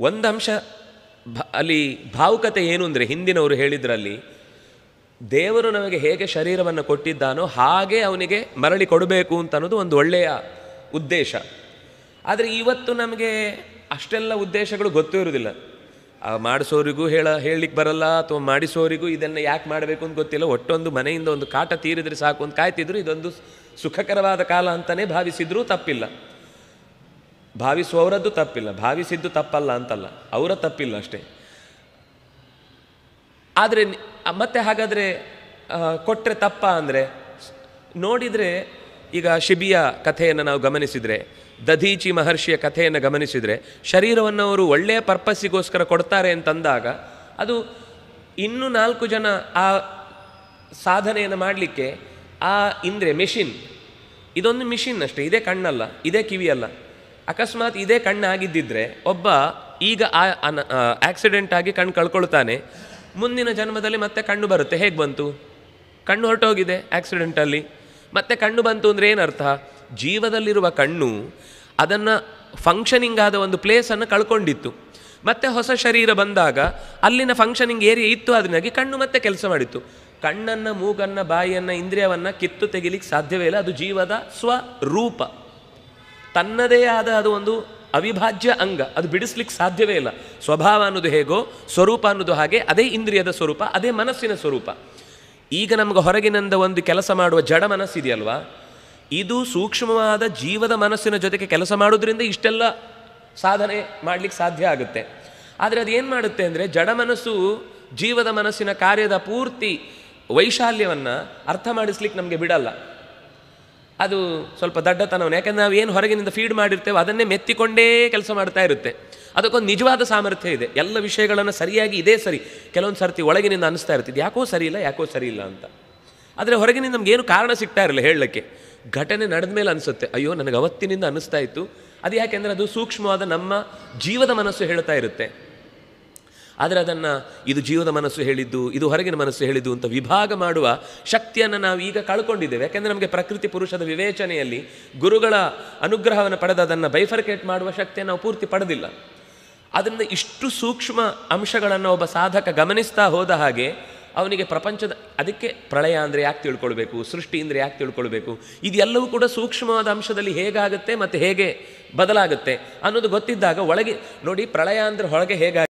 ಒಂದು ಅಂಶ ಅಲ್ಲಿ ಭಾವುಕತೆ ಏನು ಅಂದರೆ ಹಿಂದಿನವರು ಹೇಳಿದ್ರಲ್ಲಿ, ದೇವರು ನಮಗೆ ಹೇಗೆ ಶರೀರವನ್ನು ಕೊಟ್ಟಿದ್ದಾನೋ ಹಾಗೆ ಅವನಿಗೆ ಮರಳಿ ಕೊಡಬೇಕು ಅಂತ ಅನ್ನೋದು ಒಂದು ಒಳ್ಳೆಯ ಉದ್ದೇಶ. ಆದರೆ ಇವತ್ತು ನಮಗೆ ಅಷ್ಟೆಲ್ಲ ಉದ್ದೇಶಗಳು ಗೊತ್ತೂ ಇರೋದಿಲ್ಲ ಆ, ಮಾಡಿಸೋರಿಗೂ ಹೇಳ ಹೇಳಲಿಕ್ಕೆ ಬರಲ್ಲ, ಅಥವಾ ಮಾಡಿಸೋರಿಗೂ ಇದನ್ನು ಯಾಕೆ ಮಾಡಬೇಕು ಅಂತ ಗೊತ್ತಿಲ್ಲ. ಒಟ್ಟೊಂದು ಮನೆಯಿಂದ ಒಂದು ಕಾಟ ತೀರಿದರೆ ಸಾಕು ಅಂತ ಕಾಯ್ತಿದ್ರು. ಇದೊಂದು ಸುಖಕರವಾದ ಕಾಲ ಅಂತಲೇ ಭಾವಿಸಿದ್ರೂ ತಪ್ಪಿಲ್ಲ. ಭಾವಿಸುವವರದ್ದು ತಪ್ಪಿಲ್ಲ, ಭಾವಿಸಿದ್ದು ತಪ್ಪಲ್ಲ ಅಂತಲ್ಲ, ಅವರ ತಪ್ಪಿಲ್ಲ ಅಷ್ಟೇ. ಆದರೆ ಮತ್ತೆ ಹಾಗಾದರೆ ಕೊಟ್ಟರೆ ತಪ್ಪ ಅಂದರೆ, ನೋಡಿದರೆ ಈಗ ಶಿಬಿಯ ಕಥೆಯನ್ನು ನಾವು ಗಮನಿಸಿದರೆ, ದಧೀಚಿ ಮಹರ್ಷಿಯ ಕಥೆಯನ್ನು ಗಮನಿಸಿದರೆ, ಶರೀರವನ್ನು ಅವರು ಒಳ್ಳೆಯ ಪರ್ಪಸ್ಸಿಗೋಸ್ಕರ ಕೊಡ್ತಾರೆ ಅಂತಂದಾಗ, ಅದು ಇನ್ನೂ ನಾಲ್ಕು ಜನ ಆ ಸಾಧನೆಯನ್ನು ಮಾಡಲಿಕ್ಕೆ, ಆ ಇಂದ್ರೆ ಮೆಷಿನ್, ಇದೊಂದು ಮಿಷಿನ್ ಅಷ್ಟೇ, ಇದೇ ಕಣ್ಣಲ್ಲ, ಇದೇ ಕಿವಿಯಲ್ಲ. ಅಕಸ್ಮಾತ್ ಇದೇ ಕಣ್ಣು ಆಗಿದ್ದಿದ್ರೆ ಒಬ್ಬ ಈಗ ಆ ಆಕ್ಸಿಡೆಂಟ್ ಆಗಿ ಕಣ್ಣು ಕಳ್ಕೊಳ್ತಾನೆ. ಮುಂದಿನ ಜನ್ಮದಲ್ಲಿ ಮತ್ತೆ ಕಣ್ಣು ಬರುತ್ತೆ. ಹೇಗೆ ಬಂತು? ಕಣ್ಣು ಹೊರಟೋಗಿದೆ ಆಕ್ಸಿಡೆಂಟಲ್ಲಿ ಮತ್ತೆ ಕಣ್ಣು ಬಂತು ಅಂದರೆ ಏನರ್ಥ? ಜೀವದಲ್ಲಿರುವ ಕಣ್ಣು ಅದನ್ನು ಫಂಕ್ಷನಿಂಗ್ ಆದ ಒಂದು ಪ್ಲೇಸನ್ನು ಕಳ್ಕೊಂಡಿತ್ತು. ಮತ್ತೆ ಹೊಸ ಶರೀರ ಬಂದಾಗ ಅಲ್ಲಿನ ಫಂಕ್ಷನಿಂಗ್ ಏರಿಯಾ ಇತ್ತು ಅದನ್ನಾಗಿ ಕಣ್ಣು ಮತ್ತೆ ಕೆಲಸ ಮಾಡಿತ್ತು. ಕಣ್ಣನ್ನು, ಮೂಗನ್ನು, ಬಾಯಿಯನ್ನು, ಇಂದ್ರಿಯವನ್ನು ಕಿತ್ತು ತೆಗಿಲಿಕ್ಕೆ ಸಾಧ್ಯವೇ ಇಲ್ಲ. ಅದು ಜೀವದ ಸ್ವರೂಪ. ತನ್ನದೇ ಆದ ಅದು ಒಂದು ಅವಿಭಾಜ್ಯ ಅಂಗ. ಅದು ಬಿಡಿಸ್ಲಿಕ್ಕೆ ಸಾಧ್ಯವೇ ಇಲ್ಲ. ಸ್ವಭಾವ ಅನ್ನೋದು ಹೇಗೋ, ಸ್ವರೂಪ ಅನ್ನೋದು ಹಾಗೆ, ಅದೇ ಇಂದ್ರಿಯದ ಸ್ವರೂಪ, ಅದೇ ಮನಸ್ಸಿನ ಸ್ವರೂಪ. ಈಗ ನಮಗೆ ಹೊರಗಿನಿಂದ ಒಂದು ಕೆಲಸ ಮಾಡುವ ಜಡ ಮನಸ್ಸಿದೆಯಲ್ವಾ? ಇದು ಸೂಕ್ಷ್ಮವಾದ ಜೀವದ ಮನಸ್ಸಿನ ಜೊತೆಗೆ ಕೆಲಸ ಮಾಡೋದ್ರಿಂದ ಇಷ್ಟೆಲ್ಲ ಸಾಧನೆ ಮಾಡಲಿಕ್ಕೆ ಸಾಧ್ಯ ಆಗುತ್ತೆ. ಆದರೆ ಅದೇನು ಮಾಡುತ್ತೆ ಅಂದರೆ, ಜಡ ಮನಸ್ಸು ಜೀವದ ಮನಸ್ಸಿನ ಕಾರ್ಯದ ಪೂರ್ತಿ ವೈಶಾಲ್ಯವನ್ನು ಅರ್ಥ ಮಾಡಿಸ್ಲಿಕ್ಕೆ ನಮಗೆ ಬಿಡಲ್ಲ. ಅದು ಸ್ವಲ್ಪ ದಡ್ಡತನವನ್ನು ಯಾಕಂದ್ರೆ ನಾವು ಏನು ಹೊರಗಿನಿಂದ ಫೀಡ್ ಮಾಡಿರ್ತೇವೆ ಅದನ್ನೇ ಮೆತ್ತಿಕೊಂಡೇ ಕೆಲಸ ಮಾಡ್ತಾ ಇರುತ್ತೆ. ಅದಕ್ಕೊಂದು ನಿಜವಾದ ಸಾಮರ್ಥ್ಯ ಇದೆ. ಎಲ್ಲ ವಿಷಯಗಳನ್ನು ಸರಿಯಾಗಿ ಇದೇ ಸರಿ. ಕೆಲವೊಂದು ಸರ್ತಿ ಒಳಗಿನಿಂದ ಅನಿಸ್ತಾ ಇರ್ತಿದ್ದು ಯಾಕೋ ಸರಿ ಇಲ್ಲ, ಯಾಕೋ ಸರಿ ಇಲ್ಲ ಅಂತ. ಆದರೆ ಹೊರಗಿನಿಂದ ನಮಗೇನು ಕಾರಣ ಸಿಗ್ತಾ ಇರಲಿಲ್ಲ ಹೇಳಲಿಕ್ಕೆ. ಘಟನೆ ನಡೆದ ಮೇಲೆ ಅನಿಸುತ್ತೆ. ಅಯ್ಯೋ, ನನಗೆ ಅವತ್ತಿನಿಂದ ಅನಿಸ್ತಾ ಇತ್ತು. ಅದು ಯಾಕೆಂದರೆ ಅದು ಸೂಕ್ಷ್ಮವಾದ ನಮ್ಮ ಜೀವದ ಮನಸ್ಸು ಹೇಳ್ತಾ ಇರುತ್ತೆ. ಆದರೆ ಅದನ್ನು ಇದು ಜೀವದ ಮನಸ್ಸು ಹೇಳಿದ್ದು, ಇದು ಹೊರಗಿನ ಮನಸ್ಸು ಹೇಳಿದ್ದು ಅಂತ ವಿಭಾಗ ಮಾಡುವ ಶಕ್ತಿಯನ್ನು ನಾವು ಈಗ ಕಳ್ಕೊಂಡಿದ್ದೇವೆ. ಯಾಕೆಂದರೆ ನಮಗೆ ಪ್ರಕೃತಿ ಪುರುಷದ ವಿವೇಚನೆಯಲ್ಲಿ ಗುರುಗಳ ಅನುಗ್ರಹವನ್ನು ಪಡೆದ ಅದನ್ನು ಬೈಫರ್ಕೇಟ್ ಮಾಡುವ ಶಕ್ತಿಯನ್ನು ನಾವು ಪೂರ್ತಿ ಪಡೆದಿಲ್ಲ. ಅದರಿಂದ ಇಷ್ಟು ಸೂಕ್ಷ್ಮ ಅಂಶಗಳನ್ನು ಒಬ್ಬ ಸಾಧಕ ಗಮನಿಸ್ತಾ ಹೋದ ಹಾಗೆ ಅವನಿಗೆ ಪ್ರಪಂಚದ, ಅದಕ್ಕೆ ಪ್ರಳಯ ಅಂದರೆ ಯಾಕೆ ತಿಳ್ಕೊಳ್ಬೇಕು, ಸೃಷ್ಟಿ ಅಂದರೆ ಯಾಕೆ ತಿಳ್ಕೊಳ್ಬೇಕು, ಇದೆಲ್ಲವೂ ಕೂಡ ಸೂಕ್ಷ್ಮವಾದ ಅಂಶದಲ್ಲಿ ಹೇಗಾಗುತ್ತೆ ಮತ್ತು ಹೇಗೆ ಬದಲಾಗುತ್ತೆ ಅನ್ನೋದು ಗೊತ್ತಿದ್ದಾಗ ಒಳಗೆ, ನೋಡಿ ಪ್ರಳಯ ಅಂದರೆ ಹೊರಗೆ ಹೇಗೆ